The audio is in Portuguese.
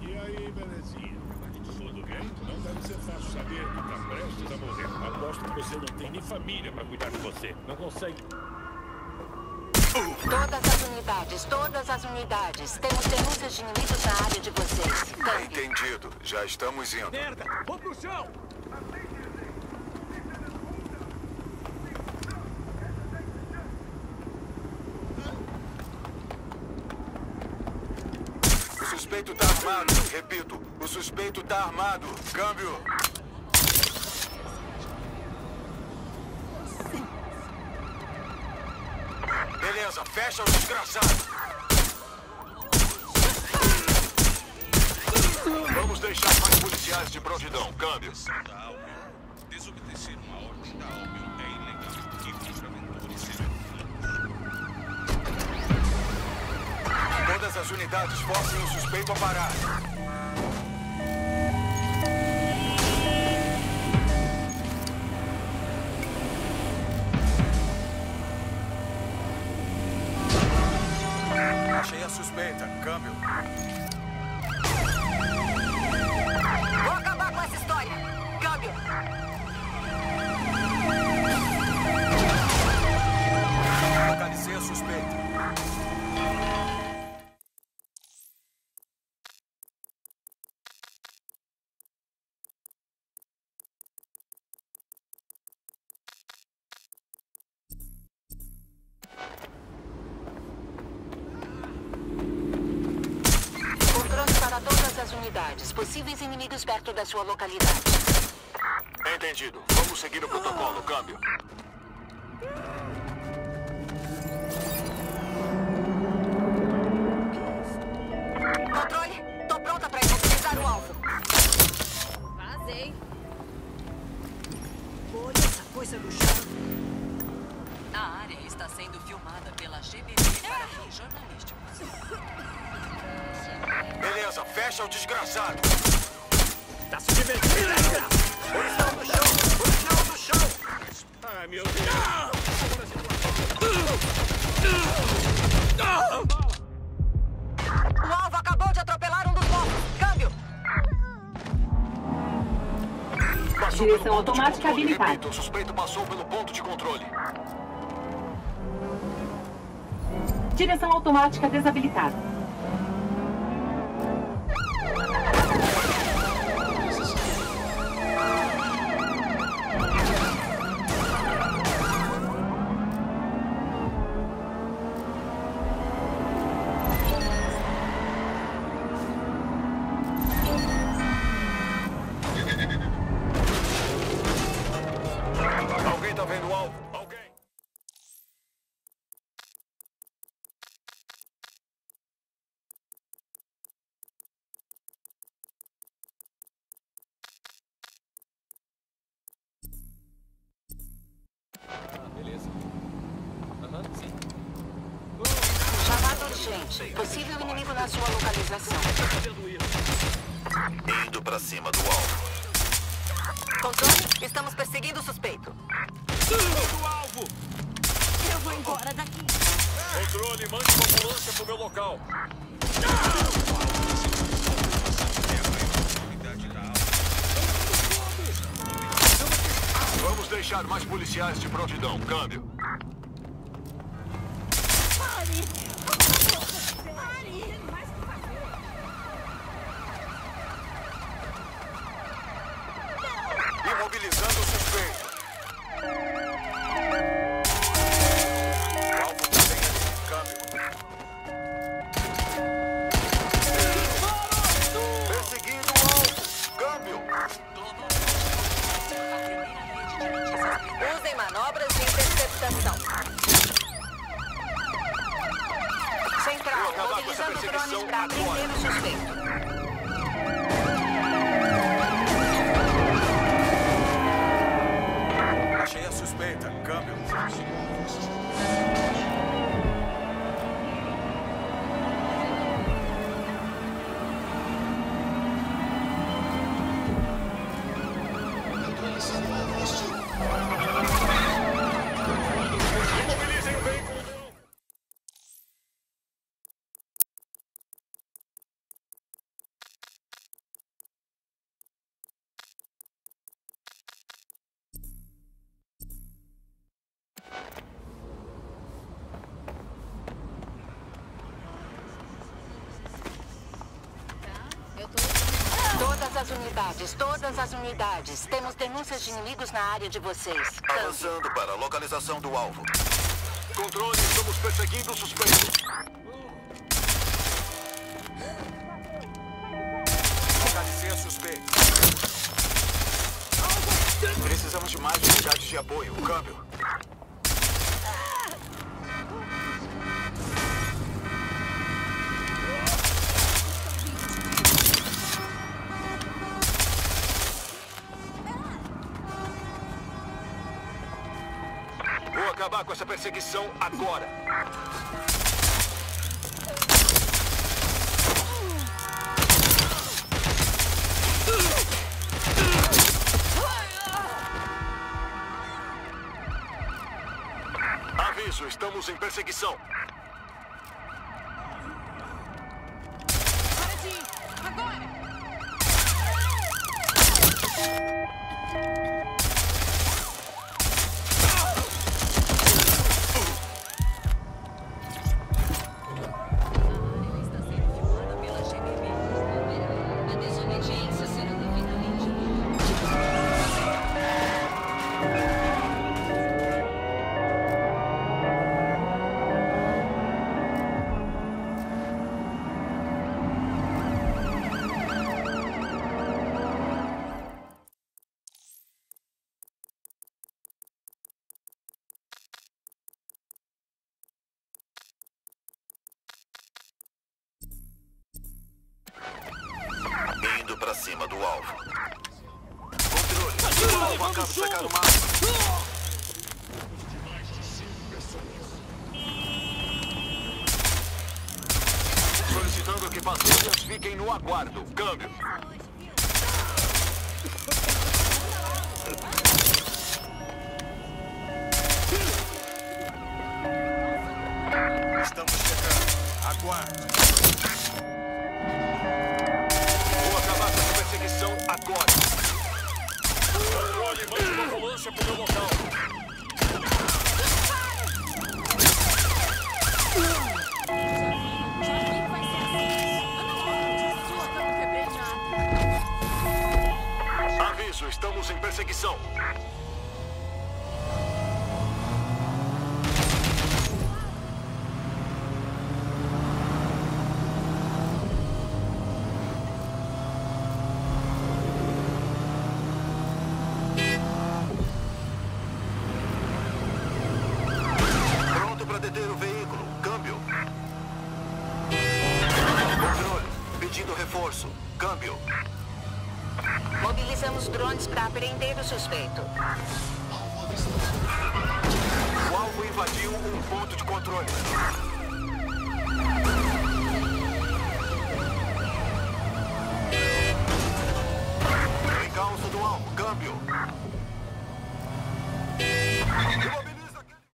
E aí, belezinha? Tudo bem? Não deve ser fácil saber que está prestes a morrer. Aposto que você não tem nem família para cuidar de você. Não consegue. Todas as unidades, todas as unidades. Temos denúncias de inimigos na área de vocês. Entendido. Já estamos indo. Merda! Vou pro chão! O suspeito tá armado. Repito, o suspeito tá armado. Câmbio. Beleza, fecha o desgraçado. Vamos deixar mais policiais de prontidão. Câmbio. Albion. Desobedecer uma ordem da Albion Todas as unidades forcem o suspeito a parar. Unidades. Possíveis inimigos perto da sua localidade. Entendido. Vamos seguir o protocolo. Câmbio. Sendo filmada pela GBB para fins jornalísticos. Beleza, fecha o desgraçado. Tá se divertindo, ainda? Policial no chão! Policial no chão! Ai, meu Deus! O alvo acabou de atropelar um dos mortos. Câmbio. Passou Direção automática habilitada. O suspeito passou pelo ponto de controle. Direção automática desabilitada. Urgente. Possível inimigo na sua localização. Indo pra cima do alvo. Controle, estamos perseguindo o suspeito. Do alvo! Eu vou embora daqui. Controle, mande uma ambulância pro meu local. Vamos deixar mais policiais de prontidão. Câmbio. Pare! Mais o que fazer? Imobilizando o suspeito. O alvo tem ali. Câmbio. Perseguindo o alvo. Câmbio. Usem manobras de interceptação. Central, mobilizando drones perseguição para prender o suspeito. Achei a suspeita. Câmbio. As unidades, todas as unidades. Temos denúncias de inimigos na área de vocês. Avançando para a localização do alvo. Controle, estamos perseguindo o suspeito. Localizei suspeito. Precisamos de mais unidades de apoio. Câmbio. Acabar com essa perseguição agora. Aviso, estamos em perseguição. Indo para cima do alvo. Controle. O alvo acaba de sacar o mapa. Solicitando que patrulhas fiquem no aguardo. Câmbio. Estamos chegando. Aguarde. Estamos em perseguição. Câmbio. Mobilizamos drones para apreender o suspeito. O alvo invadiu um ponto de controle. Encalço do alvo. Câmbio.